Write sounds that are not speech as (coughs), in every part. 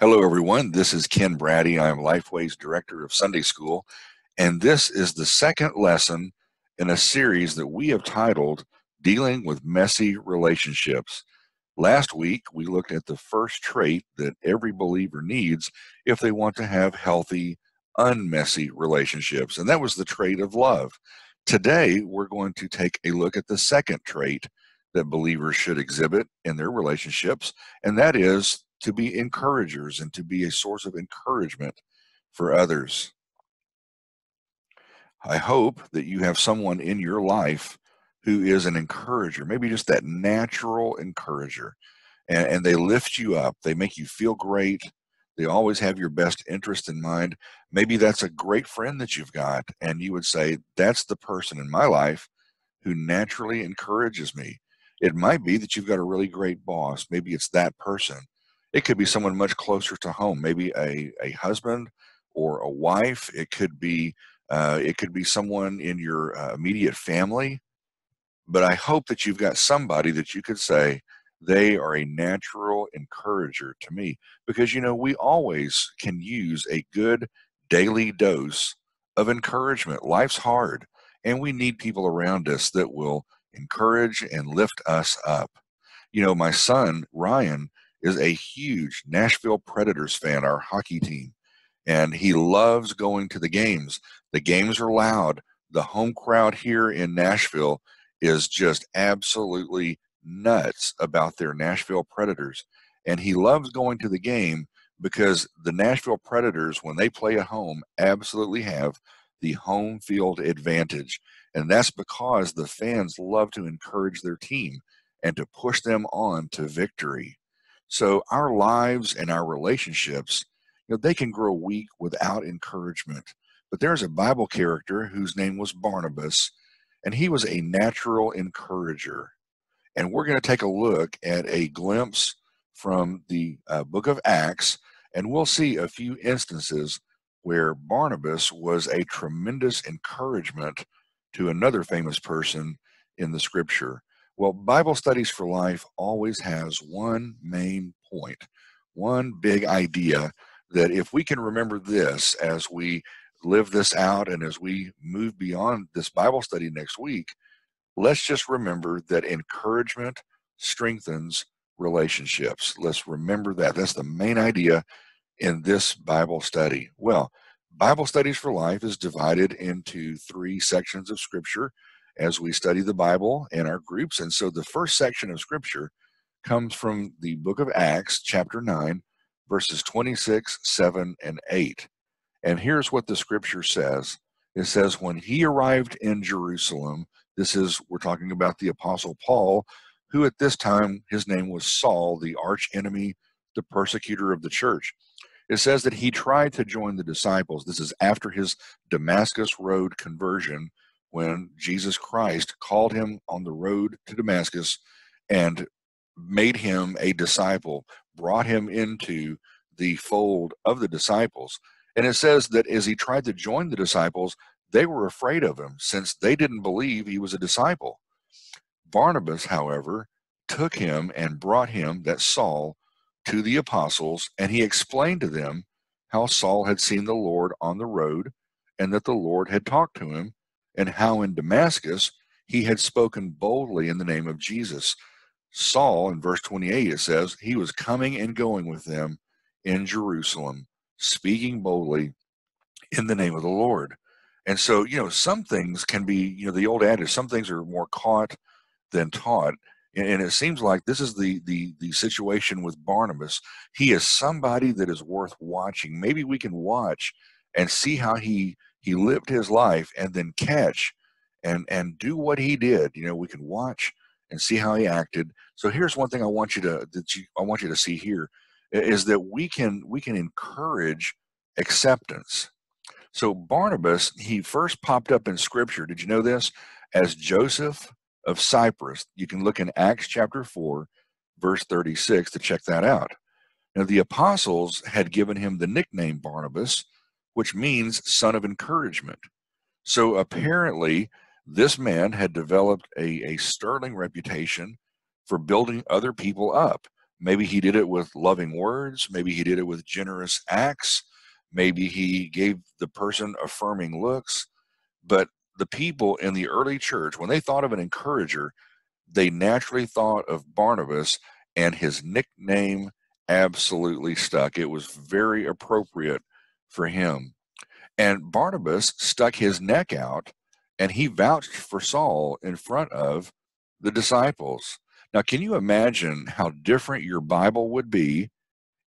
Hello, everyone. This is Ken Braddy. I am Lifeway's Director of Sunday School, and this is the second lesson in a series that we have titled Dealing with Messy Relationships. Last week, we looked at the first trait that every believer needs if they want to have healthy, unmessy relationships, and that was the trait of love. Today, we're going to take a look at the second trait that believers should exhibit in their relationships, and that is to be encouragers and to be a source of encouragement for others. I hope that you have someone in your life who is an encourager, maybe just that natural encourager, and, and they lift you up. They make you feel great. They always have your best interest in mind. Maybe that's a great friend that you've got, and you would say, That's the person in my life who naturally encourages me. It might be that you've got a really great boss. Maybe it's that person. It could be someone much closer to home, maybe a, a husband or a wife. It could be uh, it could be someone in your uh, immediate family. But I hope that you've got somebody that you could say they are a natural encourager to me because you know we always can use a good daily dose of encouragement. Life's hard, and we need people around us that will encourage and lift us up. You know, my son, Ryan, is a huge Nashville Predators fan, our hockey team, and he loves going to the games. The games are loud. The home crowd here in Nashville is just absolutely nuts about their Nashville Predators. And he loves going to the game because the Nashville Predators, when they play at home, absolutely have the home field advantage. And that's because the fans love to encourage their team and to push them on to victory. So our lives and our relationships, you know, they can grow weak without encouragement. But there's a Bible character whose name was Barnabas, and he was a natural encourager. And we're going to take a look at a glimpse from the uh, book of Acts, and we'll see a few instances where Barnabas was a tremendous encouragement to another famous person in the scripture. Well, Bible Studies for Life always has one main point, one big idea that if we can remember this as we live this out and as we move beyond this Bible study next week, let's just remember that encouragement strengthens relationships. Let's remember that. That's the main idea in this Bible study. Well, Bible Studies for Life is divided into three sections of Scripture as we study the Bible in our groups. And so the first section of Scripture comes from the book of Acts, chapter 9, verses 26, 7, and 8. And here's what the Scripture says it says, When he arrived in Jerusalem, this is, we're talking about the Apostle Paul, who at this time his name was Saul, the arch enemy, the persecutor of the church it says that he tried to join the disciples. This is after his Damascus Road conversion when Jesus Christ called him on the road to Damascus and made him a disciple, brought him into the fold of the disciples. And it says that as he tried to join the disciples, they were afraid of him since they didn't believe he was a disciple. Barnabas, however, took him and brought him, that Saul, to the apostles, and he explained to them how Saul had seen the Lord on the road, and that the Lord had talked to him, and how in Damascus he had spoken boldly in the name of Jesus. Saul, in verse 28, it says, he was coming and going with them in Jerusalem, speaking boldly in the name of the Lord. And so, you know, some things can be, you know, the old adage, some things are more caught than taught and it seems like this is the the the situation with Barnabas. He is somebody that is worth watching. Maybe we can watch and see how he he lived his life, and then catch and and do what he did. You know, we can watch and see how he acted. So here's one thing I want you to that you I want you to see here is that we can we can encourage acceptance. So Barnabas, he first popped up in Scripture. Did you know this? As Joseph of Cyprus. You can look in Acts chapter 4, verse 36 to check that out. Now, the apostles had given him the nickname Barnabas, which means son of encouragement. So hmm. apparently, this man had developed a, a sterling reputation for building other people up. Maybe he did it with loving words. Maybe he did it with generous acts. Maybe he gave the person affirming looks. But the people in the early church, when they thought of an encourager, they naturally thought of Barnabas, and his nickname absolutely stuck. It was very appropriate for him. And Barnabas stuck his neck out and he vouched for Saul in front of the disciples. Now, can you imagine how different your Bible would be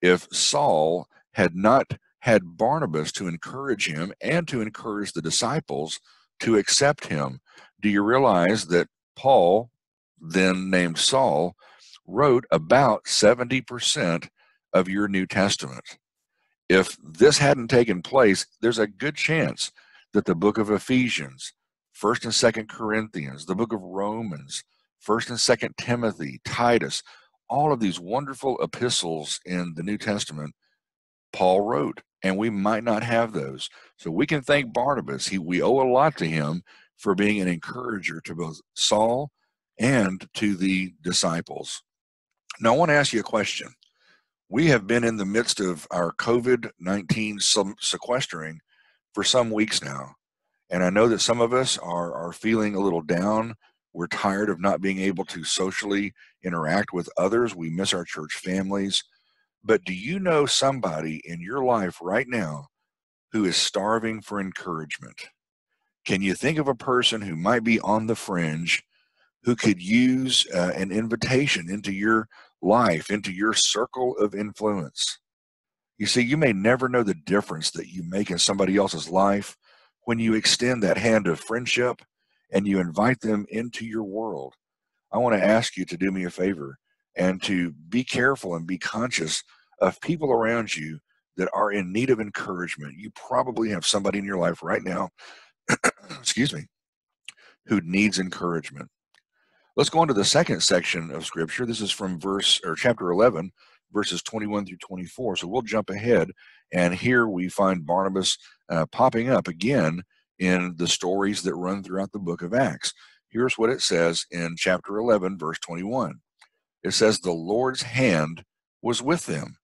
if Saul had not had Barnabas to encourage him and to encourage the disciples to accept him? Do you realize that Paul, then named Saul, wrote about 70% of your New Testament? If this hadn't taken place, there's a good chance that the book of Ephesians, 1st and 2nd Corinthians, the book of Romans, First and Second Timothy, Titus, all of these wonderful epistles in the New Testament, Paul wrote, and we might not have those. So we can thank Barnabas. He we owe a lot to him for being an encourager to both Saul and to the disciples. Now I want to ask you a question. We have been in the midst of our COVID 19 sequestering for some weeks now. And I know that some of us are, are feeling a little down we're tired of not being able to socially interact with others. We miss our church families. But do you know somebody in your life right now who is starving for encouragement? Can you think of a person who might be on the fringe who could use uh, an invitation into your life, into your circle of influence? You see, you may never know the difference that you make in somebody else's life when you extend that hand of friendship and you invite them into your world, I want to ask you to do me a favor and to be careful and be conscious of people around you that are in need of encouragement. You probably have somebody in your life right now, (coughs) excuse me, who needs encouragement. Let's go on to the second section of scripture. This is from verse or chapter 11, verses 21 through 24. So we'll jump ahead. And here we find Barnabas uh, popping up again in the stories that run throughout the book of Acts. Here's what it says in chapter 11, verse 21. It says, The Lord's hand was with them,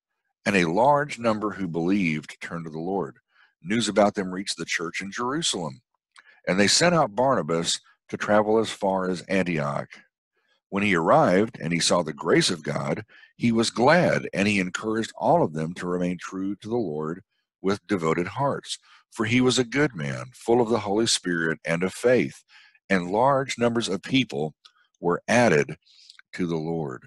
and a large number who believed turned to the Lord. News about them reached the church in Jerusalem, and they sent out Barnabas to travel as far as Antioch. When he arrived and he saw the grace of God, he was glad, and he encouraged all of them to remain true to the Lord with devoted hearts. For he was a good man, full of the Holy Spirit and of faith, and large numbers of people were added to the Lord.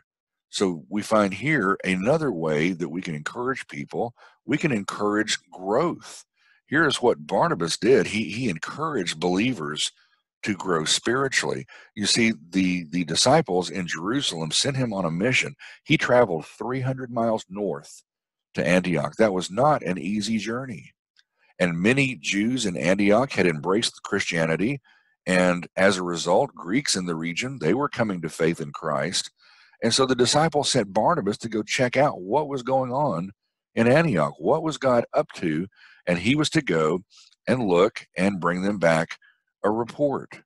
So we find here another way that we can encourage people. We can encourage growth. Here's what Barnabas did. He he encouraged believers to grow spiritually. You see, the the disciples in Jerusalem sent him on a mission. He traveled 300 miles north to Antioch. That was not an easy journey. And many Jews in Antioch had embraced Christianity. And as a result, Greeks in the region, they were coming to faith in Christ. And so the disciples sent Barnabas to go check out what was going on in Antioch. What was God up to? And he was to go and look and bring them back a report.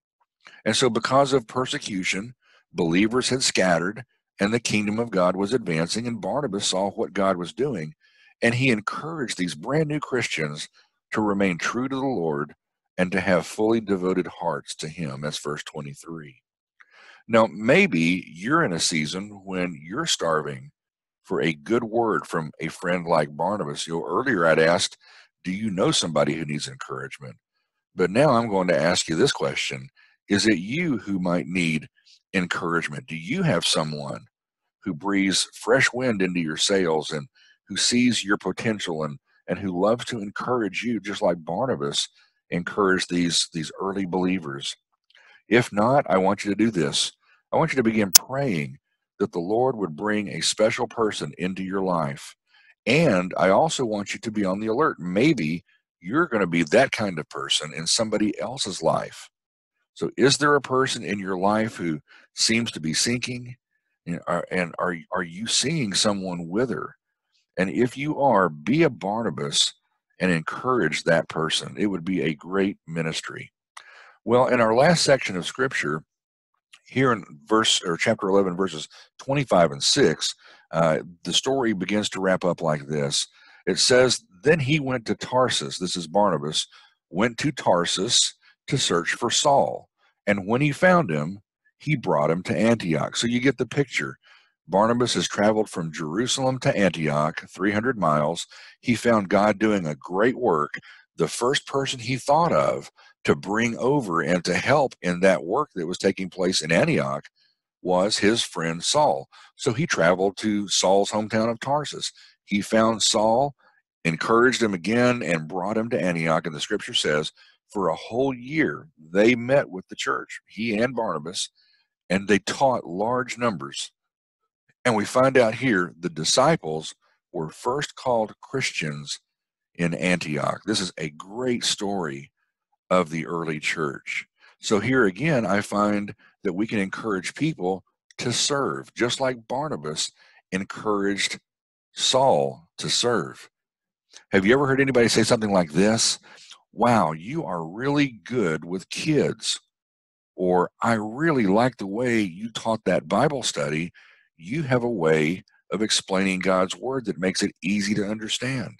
And so, because of persecution, believers had scattered and the kingdom of God was advancing. And Barnabas saw what God was doing. And he encouraged these brand new Christians to remain true to the Lord and to have fully devoted hearts to Him. That's verse 23. Now, maybe you're in a season when you're starving for a good word from a friend like Barnabas. You know, earlier I'd asked, Do you know somebody who needs encouragement? But now I'm going to ask you this question Is it you who might need encouragement? Do you have someone who breathes fresh wind into your sails and who sees your potential and and who loves to encourage you, just like Barnabas encouraged these, these early believers. If not, I want you to do this. I want you to begin praying that the Lord would bring a special person into your life. And I also want you to be on the alert. Maybe you're going to be that kind of person in somebody else's life. So, is there a person in your life who seems to be sinking? And are, and are, are you seeing someone wither? And if you are, be a Barnabas and encourage that person. It would be a great ministry. Well, in our last section of scripture, here in verse or chapter 11, verses 25 and 6, uh, the story begins to wrap up like this. It says, Then he went to Tarsus. This is Barnabas, went to Tarsus to search for Saul. And when he found him, he brought him to Antioch. So you get the picture. Barnabas has traveled from Jerusalem to Antioch, 300 miles. He found God doing a great work. The first person he thought of to bring over and to help in that work that was taking place in Antioch was his friend Saul. So he traveled to Saul's hometown of Tarsus. He found Saul, encouraged him again, and brought him to Antioch. And the scripture says, for a whole year, they met with the church, he and Barnabas, and they taught large numbers. And we find out here the disciples were first called Christians in Antioch. This is a great story of the early church. So here again, I find that we can encourage people to serve, just like Barnabas encouraged Saul to serve. Have you ever heard anybody say something like this? Wow, you are really good with kids. Or I really like the way you taught that Bible study. You have a way of explaining God's word that makes it easy to understand.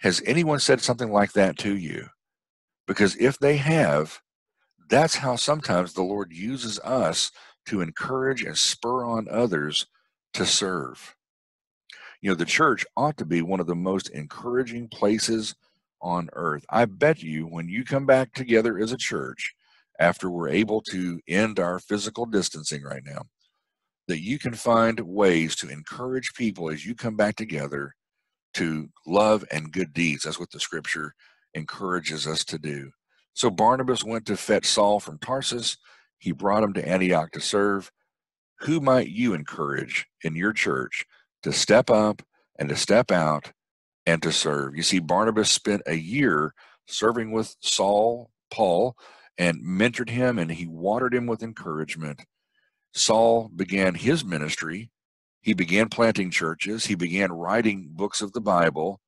Has anyone said something like that to you? Because if they have, that's how sometimes the Lord uses us to encourage and spur on others to serve. You know, the church ought to be one of the most encouraging places on earth. I bet you when you come back together as a church after we're able to end our physical distancing right now, that you can find ways to encourage people as you come back together to love and good deeds. That's what the scripture encourages us to do. So Barnabas went to fetch Saul from Tarsus. He brought him to Antioch to serve. Who might you encourage in your church to step up and to step out and to serve? You see, Barnabas spent a year serving with Saul, Paul, and mentored him and he watered him with encouragement. Saul began his ministry. He began planting churches. He began writing books of the Bible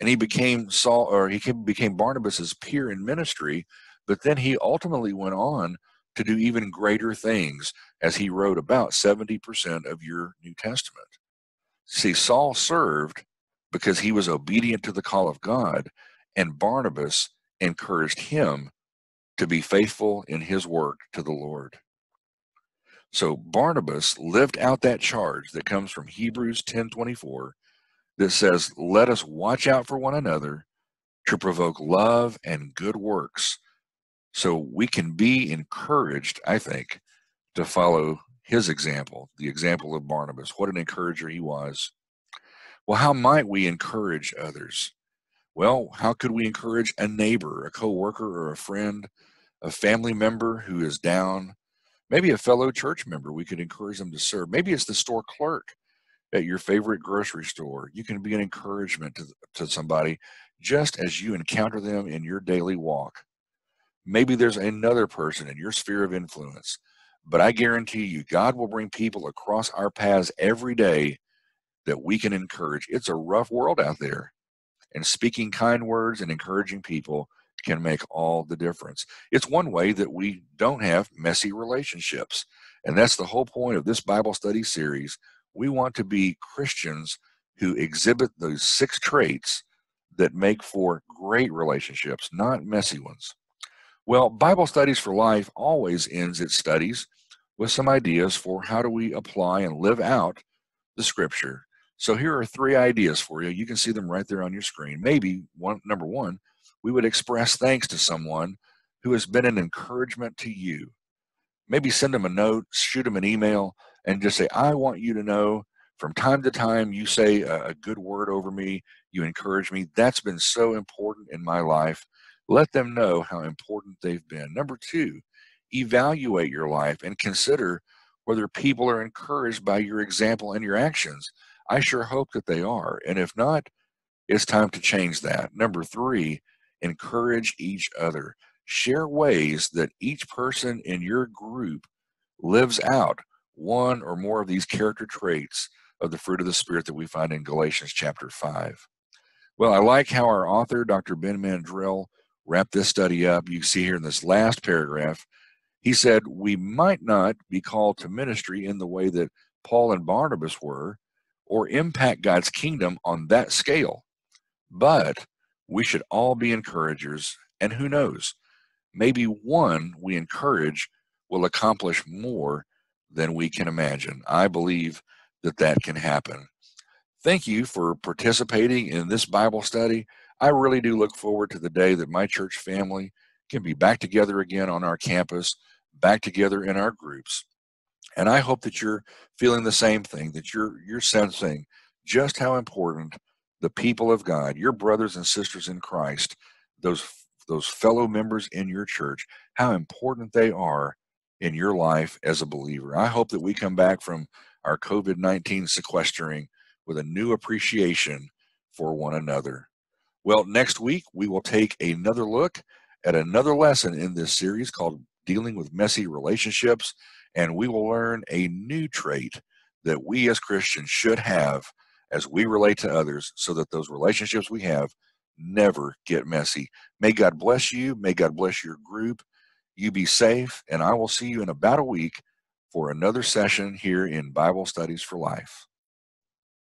and he became Saul or he became Barnabas's peer in ministry. But then he ultimately went on to do even greater things as he wrote about 70% of your New Testament. See, Saul served because he was obedient to the call of God, and Barnabas encouraged him to be faithful in his work to the Lord. So Barnabas lived out that charge that comes from Hebrews 10:24 that says, Let us watch out for one another to provoke love and good works. So we can be encouraged, I think, to follow his example, the example of Barnabas. What an encourager he was. Well, how might we encourage others? Well, how could we encourage a neighbor, a coworker, or a friend, a family member who is down? Maybe a fellow church member. We could encourage them to serve. Maybe it's the store clerk at your favorite grocery store. You can be an encouragement to, to somebody just as you encounter them in your daily walk. Maybe there's another person in your sphere of influence, but I guarantee you, God will bring people across our paths every day that we can encourage. It's a rough world out there, and speaking kind words and encouraging people can make all the difference. It's one way that we don't have messy relationships. And that's the whole point of this Bible study series we want to be Christians who exhibit those six traits that make for great relationships, not messy ones. Well, Bible Studies for Life always ends its studies with some ideas for how do we apply and live out the scripture. So here are three ideas for you. You can see them right there on your screen. Maybe one number one, we would express thanks to someone who has been an encouragement to you. Maybe send them a note, shoot them an email, and just say, I want you to know from time to time you say a, a good word over me, you encourage me. That's been so important in my life. Let them know how important they've been. Number two, evaluate your life and consider whether people are encouraged by your example and your actions. I sure hope that they are. And if not, it's time to change that. Number three, encourage each other. Share ways that each person in your group lives out one or more of these character traits of the fruit of the Spirit that we find in Galatians chapter 5. Well, I like how our author, Dr. Ben Mandrell, wrapped this study up. You see here in this last paragraph, He said, We might not be called to ministry in the way that Paul and Barnabas were, or impact God's kingdom on that scale, but we should all be encouragers. And who knows, maybe one we encourage will accomplish more than we can imagine. I believe that that can happen. Thank you for participating in this Bible study. I really do look forward to the day that my church family can be back together again on our campus, back together in our groups. And I hope that you're feeling the same thing, that you're you're sensing just how important the people of God, your brothers and sisters in Christ, those those fellow members in your church, how important they are in your life as a believer. I hope that we come back from our COVID 19 sequestering with a new appreciation for one another. Well, next week we will take another look at another lesson in this series called Dealing with Messy Relationships, and we will learn a new trait that we as Christians should have as we relate to others so that those relationships we have never get messy. May God bless you. May God bless your group. You be safe, and I will see you in about a week for another session here in Bible Studies for Life.